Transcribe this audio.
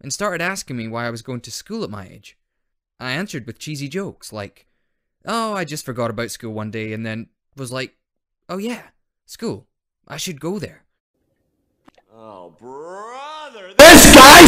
and started asking me why I was going to school at my age. I answered with cheesy jokes like, Oh, I just forgot about school one day, and then was like, Oh, yeah, school. I should go there. Oh, brother. This guy